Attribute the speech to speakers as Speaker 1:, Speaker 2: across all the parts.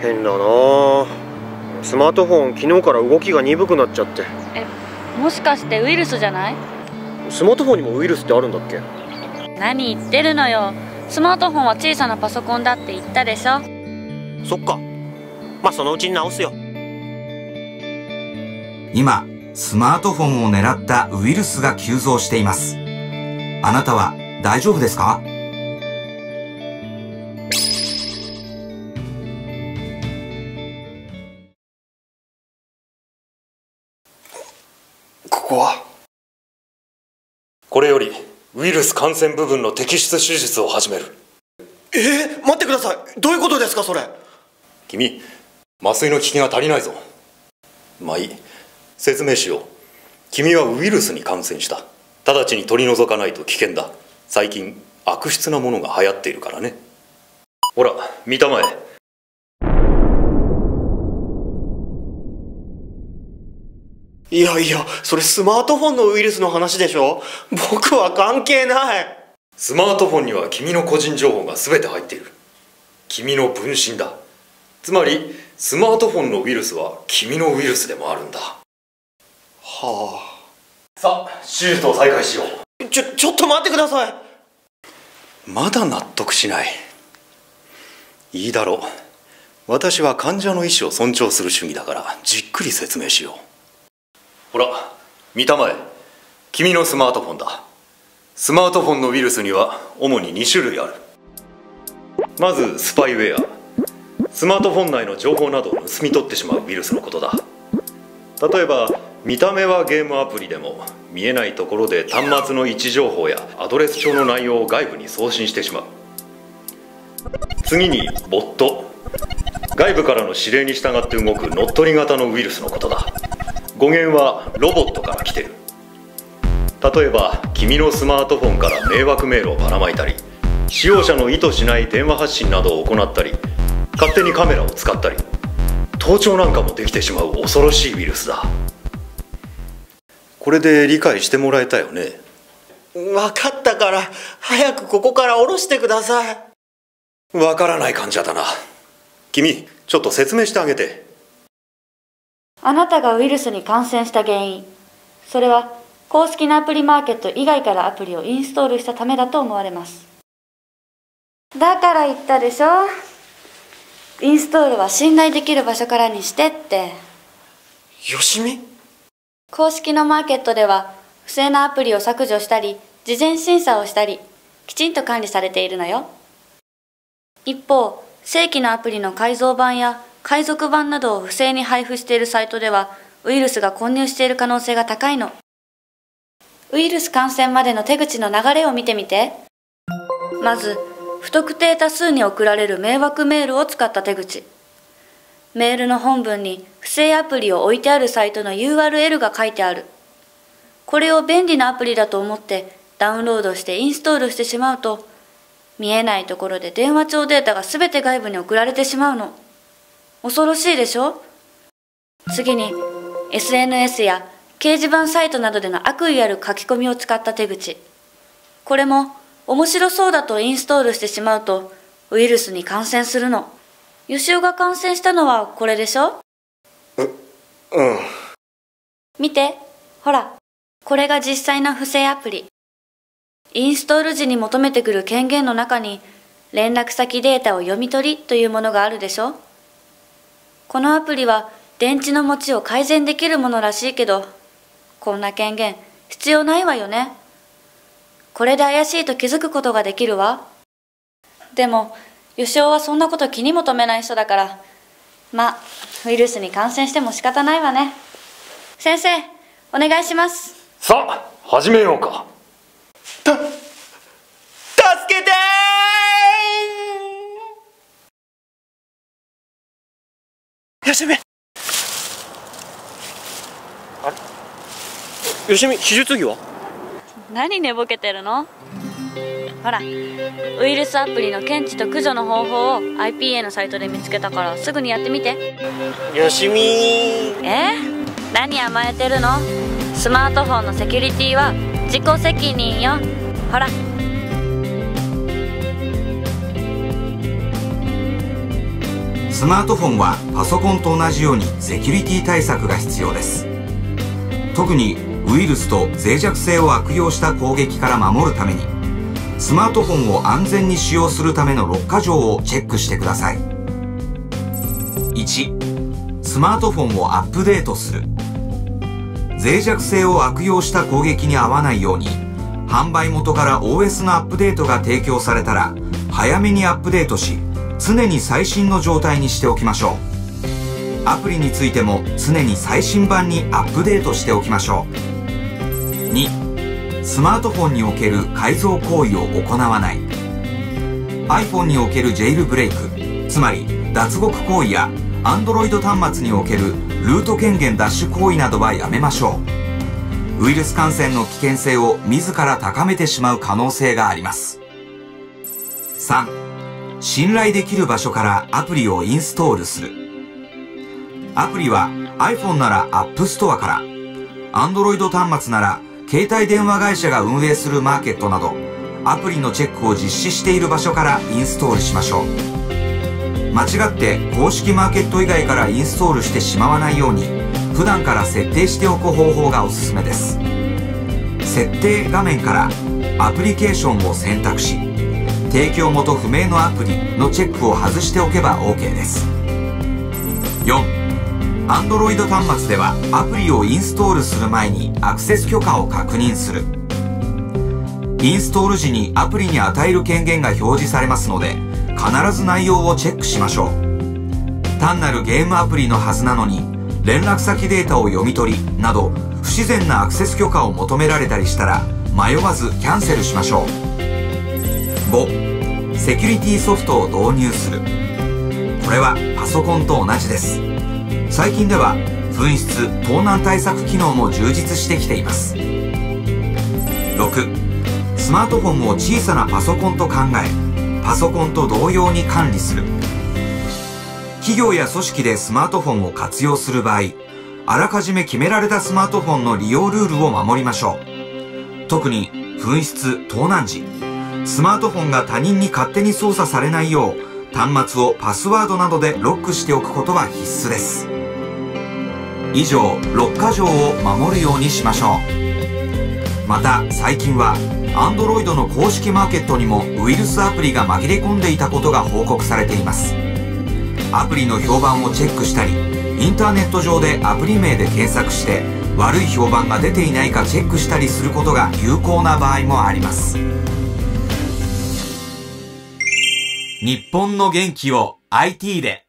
Speaker 1: 変だな。スマートフォン昨日から動きが鈍くなっちゃって。
Speaker 2: えもしかしてウイルスじゃない？
Speaker 1: スマートフォンにもウイルスってあるんだっけ？
Speaker 2: 何言ってるのよ。スマートフォンは小さなパソコンだって言ったでしょ。
Speaker 1: そっか。まあそのうちに直すよ。
Speaker 3: 今、スマートフォンを狙ったウイルスが急増しています。あなたは大丈夫ですか？
Speaker 1: ここは。
Speaker 4: これよりウイルス感染部分の摘出手術を始める。
Speaker 1: え？ー、待ってください。どういうことですかそれ？
Speaker 4: 君麻酔の効きが足りないぞ。まあいい。説明しよう。君はウイルスに感染した。直ちに取り除かないと危険だ。最近悪質なものが流行っているからね。ほら見たまえ
Speaker 1: いやいやそれスマートフォンのウイルスの話でしょ？僕は関係ない。
Speaker 4: スマートフォンには君の個人情報が全て入っている。君の分身だ。つまりスマートフォンのウイルスは君のウイルスでもあるんだ。
Speaker 1: は
Speaker 4: さあ手術を再開しよ
Speaker 1: あちょちょっと待ってください。う
Speaker 4: まだ納得しない。いいだろう。私は患者の意思を尊重する主義だからじっくり説明しようほら見たまえ。君のスマートフォンだ。スマートフォンのウイルスには主に2種類ある。まずスパイウェア。スマートフォン内の情報などを盗み取ってしまうウイルスのことだ。例えば見た目はゲームアプリでも見えないところで端末の位置情報やアドレス帳の内容を外部に送信してしまう。次にボット。外部からの指令に従って動く乗っ取り型のウイルスのことだ。語源はロボットから来てる。例えば君のスマートフォンから迷惑メールをばらまいたり使用者の意図しない電話発信などを行ったり勝手にカメラを使ったり盗聴なんかもできてしまう恐ろしいウイルスだ。これで理解してもらえたよね？
Speaker 1: 分かったから早くここから降ろしてください。
Speaker 4: わからない患者だな。君ちょっと説明してあげて
Speaker 2: あなたがウイルスに感染した原因。それは公式なアプリマーケット以外からアプリをインストールしたためだと思われます。だから言ったでしょ？インストールは信頼できる場所からにしてって。
Speaker 1: よしみ？
Speaker 2: 公式のマーケットでは不正なアプリを削除したり事前審査をしたりきちんと管理されているのよ。一方正規のアプリの改造版や海賊版などを不正に配布しているサイトではウイルスが混入している可能性が高いの。ウイルス感染までの手口の流れを見てみて。まず不特定多数に送られる迷惑メールを使った手口。メールの本文に不正アプリを置いてあるサイトの URL が書いてある。これを便利なアプリだと思ってダウンロードしてインストールしてしまうと見えないところで電話帳データが全て外部に送られてしまうの。恐ろしいでしょ？次に SNS や掲示板サイトなどでの悪意ある書き込みを使った手口。これも面白そうだとインストールしてしまうとウイルスに感染するの。ヨシオが感染したのはこれでしょ？
Speaker 1: うん。
Speaker 2: 見て。ほらこれが実際の不正アプリ。インストール時に求めてくる権限の中に連絡先データを読み取りというものがあるでしょ？このアプリは電池の持ちを改善できるものらしいけどこんな権限必要ないわよね。これで怪しいと気づくことができるわ。でもヨシオはそんなこと気にも留めない人だからまあウイルスに感染しても仕方ないわね。先生お願いします。
Speaker 4: さあ始めようか。
Speaker 1: た助けてよしみあれ？よしみ？手術着は？
Speaker 2: 何寝ぼけてるの？ほらウイルスアプリの検知と駆除の方法を IPA のサイトで見つけたからすぐにやってみて。
Speaker 1: よしみ。
Speaker 2: え？何甘えてるの？スマートフォンのセキュリティは自己責任よ。ほら
Speaker 3: スマートフォンはパソコンと同じようにセキュリティ対策が必要です。特にウイルスと脆弱性を悪用した攻撃から守るためにスマートフォンを安全に使用するための6箇条をチェックしてください。1スマートフォンをアップデートする。脆弱性を悪用した攻撃に合わないように販売元から OS のアップデートが提供されたら早めにアップデートし常に最新の状態にしておきましょう。アプリについても常に最新版にアップデートしておきましょう。2スマートフォンにおける改造行為を行わない。iPhone におけるジェイルブレイクつまり脱獄行為や Android 端末におけるルート権限奪取行為などはやめましょう。ウイルス感染の危険性を自ら高めてしまう可能性があります。3信頼できる場所からアプリをインストールする。アプリは iPhone なら App Store から Android 端末なら携帯電話会社が運営するマーケットなどアプリのチェックを実施している場所からインストールしましょう。間違って公式マーケット以外からインストールしてしまわないように普段から設定しておく方法がおすすめです。設定画面からアプリケーションを選択し提供元不明のアプリのチェックを外しておけば OK です。4 Android 端末ではアプリをインストールする前にアクセス許可を確認する。インストール時にアプリに与える権限が表示されますので必ず内容をチェックしましょう。単なるゲームアプリのはずなのに連絡先データを読み取りなど不自然なアクセス許可を求められたりしたら迷わずキャンセルしましょう。5セキュリティソフトを導入する。これはパソコンと同じです。最近では紛失盗難対策機能も充実してきています。6スマートフォンを小さなパソコンと考えパソコンと同様に管理する。企業や組織でスマートフォンを活用する場合あらかじめ決められたスマートフォンの利用ルールを守りましょう。特に紛失盗難時。スマートフォンが他人に勝手に操作されないよう端末をパスワードなどでロックしておくことは必須です。以上6箇条を守るようにしましょう。また最近は Android の公式マーケットにもウイルスアプリが紛れ込んでいたことが報告されています。アプリの評判をチェックしたりインターネット上でアプリ名で検索して悪い評判が出ていないかチェックしたりすることが有効な場合もあります。日本の元気を IT で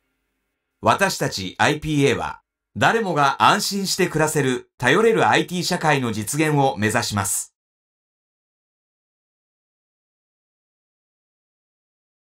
Speaker 3: 私たち IPA は誰もが安心して暮らせる頼れる IT 社会の実現を目指します。